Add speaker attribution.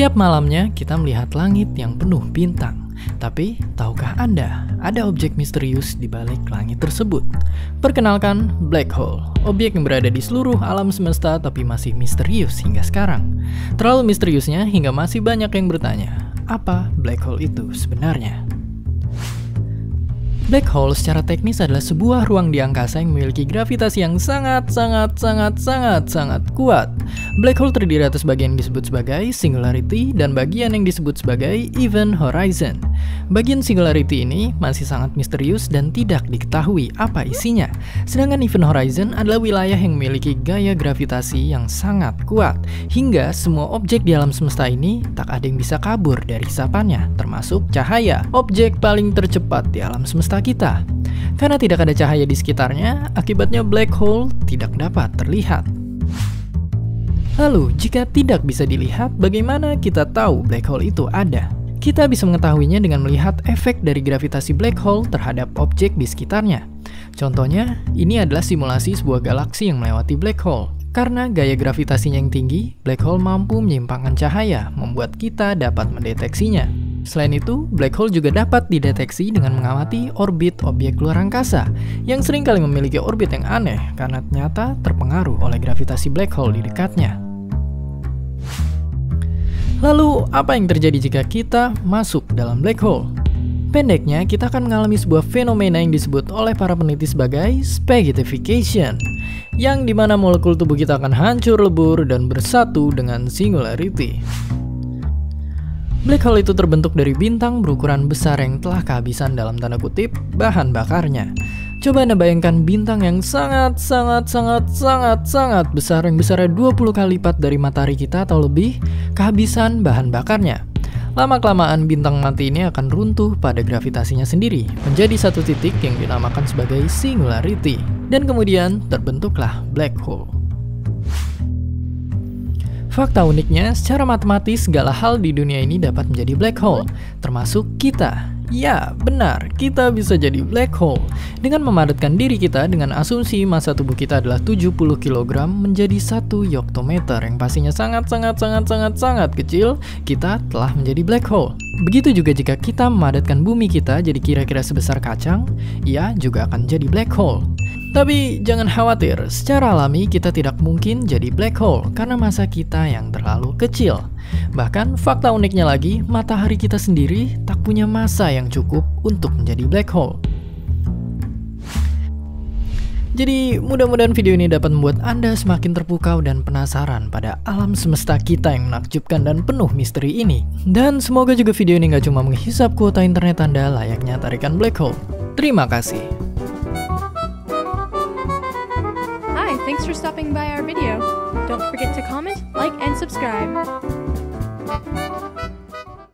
Speaker 1: Setiap malamnya kita melihat langit yang penuh bintang. Tapi, tahukah Anda, ada objek misterius di balik langit tersebut? Perkenalkan, black hole, objek yang berada di seluruh alam semesta tapi masih misterius hingga sekarang. Terlalu misteriusnya hingga masih banyak yang bertanya, apa black hole itu sebenarnya? Black hole secara teknis adalah sebuah ruang di angkasa yang memiliki gravitasi yang sangat sangat sangat sangat sangat kuat. Black hole terdiri atas bagian yang disebut sebagai singularity dan bagian yang disebut sebagai event horizon. Bagian singularity ini masih sangat misterius dan tidak diketahui apa isinya. Sedangkan event horizon adalah wilayah yang memiliki gaya gravitasi yang sangat kuat hingga semua objek di alam semesta ini tak ada yang bisa kabur dari isapannya, termasuk cahaya, objek paling tercepat di alam semesta kita. Karena tidak ada cahaya di sekitarnya, akibatnya black hole tidak dapat terlihat. Lalu, jika tidak bisa dilihat, bagaimana kita tahu black hole itu ada? Kita bisa mengetahuinya dengan melihat efek dari gravitasi black hole terhadap objek di sekitarnya. Contohnya, ini adalah simulasi sebuah galaksi yang melewati black hole. Karena gaya gravitasinya yang tinggi, black hole mampu menyimpangkan cahaya, membuat kita dapat mendeteksinya. Selain itu, black hole juga dapat dideteksi dengan mengamati orbit objek luar angkasa, yang sering kali memiliki orbit yang aneh karena ternyata terpengaruh oleh gravitasi black hole di dekatnya. Lalu, apa yang terjadi jika kita masuk dalam black hole? Pendeknya, kita akan mengalami sebuah fenomena yang disebut oleh para peneliti sebagai spaghettification, yang di mana molekul tubuh kita akan hancur lebur dan bersatu dengan singularity. Black hole itu terbentuk dari bintang berukuran besar yang telah kehabisan dalam tanda kutip bahan bakarnya. Coba Anda bayangkan bintang yang sangat sangat sangat sangat sangat besar yang besarnya 20 kali lipat dari matahari kita atau lebih kehabisan bahan bakarnya. Lama-kelamaan bintang mati ini akan runtuh pada gravitasinya sendiri menjadi satu titik yang dinamakan sebagai singularity dan kemudian terbentuklah black hole. Fakta uniknya, secara matematis segala hal di dunia ini dapat menjadi black hole, termasuk kita. Ya, benar, kita bisa jadi black hole. Dengan memadatkan diri kita dengan asumsi masa tubuh kita adalah 70 kg menjadi satu yoktometer yang pastinya sangat-sangat-sangat-sangat-sangat kecil, kita telah menjadi black hole. Begitu juga jika kita memadatkan bumi kita jadi kira-kira sebesar kacang, ia juga akan jadi black hole. Tapi jangan khawatir, secara alami kita tidak mungkin jadi black hole karena masa kita yang terlalu kecil. Bahkan fakta uniknya lagi, matahari kita sendiri tak punya masa yang cukup untuk menjadi black hole. Jadi mudah-mudahan video ini dapat membuat Anda semakin terpukau dan penasaran pada alam semesta kita yang menakjubkan dan penuh misteri ini. Dan semoga juga video ini nggak cuma menghisap kuota internet Anda layaknya tarikan black hole. Terima kasih.
Speaker 2: Thanks for stopping by our video. Don't forget to comment, like, and subscribe.